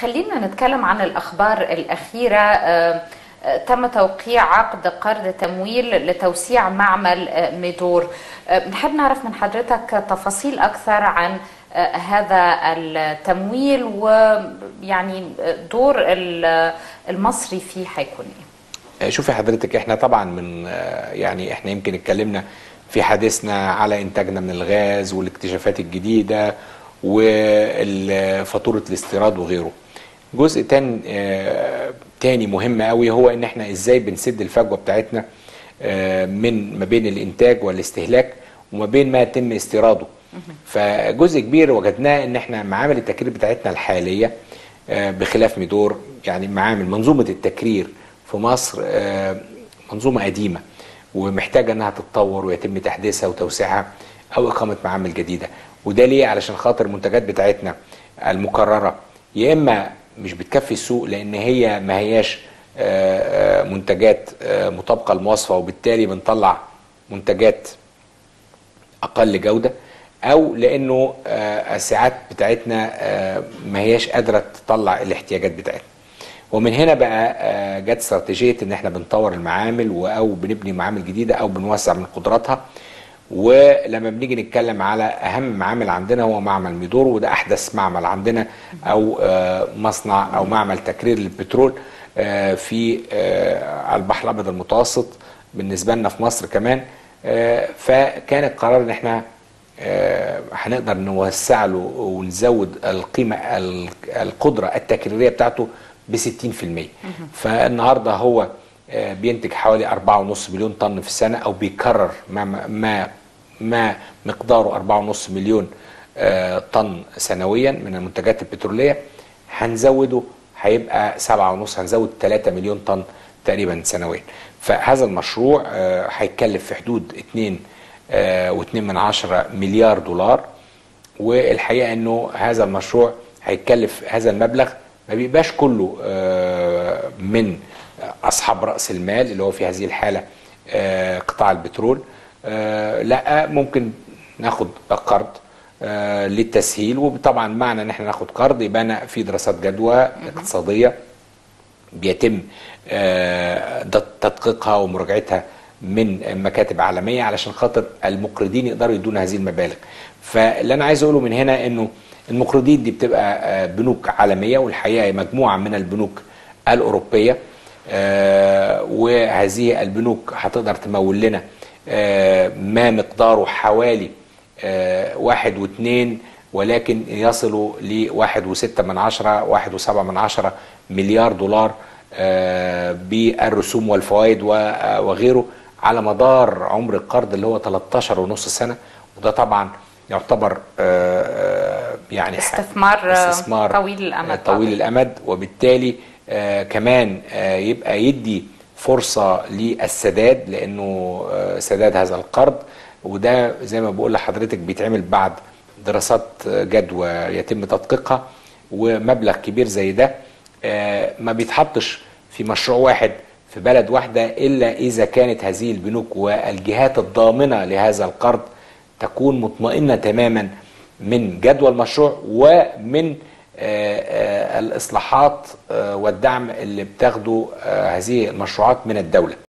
خلينا نتكلم عن الأخبار الأخيرة. تم توقيع عقد قرض تمويل لتوسيع معمل ميدور. نحب نعرف من حضرتك تفاصيل أكثر عن هذا التمويل ويعني دور المصري فيه هيكون إيه. شوفي حضرتك إحنا طبعا من يعني إحنا يمكن اتكلمنا في حديثنا على إنتاجنا من الغاز والاكتشافات الجديدة وفاتوره الاستيراد وغيره. جزء تاني تاني مهم قوي هو إن إحنا إزاي بنسد الفجوة بتاعتنا من ما بين الإنتاج والاستهلاك وما بين ما يتم استيراده. فجزء كبير وجدناه إن إحنا معامل التكرير بتاعتنا الحالية بخلاف ميدور يعني معامل منظومة التكرير في مصر منظومة قديمة ومحتاجة إنها تتطور ويتم تحديثها وتوسيعها أو إقامة معامل جديدة. وده ليه؟ علشان خاطر المنتجات بتاعتنا المكررة. يا إما مش بتكفي السوق لأن هي ما هياش منتجات مطابقة للمواصفه وبالتالي بنطلع منتجات أقل جودة أو لأنه الساعات بتاعتنا ما هياش قادرة تطلع الاحتياجات بتاعتنا. ومن هنا بقى جت استراتيجية إن إحنا بنطور المعامل أو بنبني معامل جديدة أو بنوسع من قدراتها. ولما بنيجي نتكلم على أهم معامل عندنا هو معمل ميدور وده أحدث معمل عندنا أو مصنع أو معمل تكرير للبترول في على البحر الأبيض المتوسط بالنسبة لنا في مصر كمان فكان القرار إن إحنا هنقدر نوسع له ونزود القيمة القدرة التكريرية بتاعته ب 60% فالنهاردة هو بينتج حوالي 4.5 مليون طن في السنة أو بيكرر ما ما ما مقداره 4.5 مليون طن سنويا من المنتجات البترولية. هنزوده هيبقى 7.5 هنزود 3 مليون طن تقريبا سنويا. فهذا المشروع هيتكلف في حدود 2 و2 من عشرة مليار دولار. والحقيقة إنه هذا المشروع هيتكلف هذا المبلغ ما بيبقاش كله من أصحاب رأس المال اللي هو في هذه الحالة قطاع البترول. لا ممكن ناخد قرض للتسهيل. وطبعا معنى ان إحنا ناخد قرض يبقى في دراسات جدوى اقتصادية بيتم تدقيقها ومراجعتها من مكاتب عالمية علشان خاطر المقرضين يقدروا يدونا هذه المبالغ. فاللي أنا عايز أقوله من هنا إنه المقرضين دي بتبقى بنوك عالمية والحقيقة مجموعة من البنوك الأوروبية. آه وهذه البنوك هتقدر تمول لنا آه ما مقداره حوالي آه واحد واثنين ولكن يصلوا لواحد وستة من عشرة واحد وسبعة من عشرة مليار دولار بالرسوم والفوائد وغيره على مدار عمر القرض اللي هو 13 ونص سنة. وده طبعا يعتبر يعني استثمار, استثمار طويل الأمد طويل الأمد. وبالتالي آه كمان آه يبقى يدي فرصة للسداد لأنه آه سداد هذا القرض. وده زي ما بقول لحضرتك بيتعمل بعد دراسات جدوى يتم تدقيقها. ومبلغ كبير زي ده آه ما بيتحطش في مشروع واحد في بلد واحدة إلا إذا كانت هذه البنوك والجهات الضامنة لهذا القرض تكون مطمئنة تماما من جدوى المشروع ومن الإصلاحات والدعم اللي بتاخده هذه المشروعات من الدولة.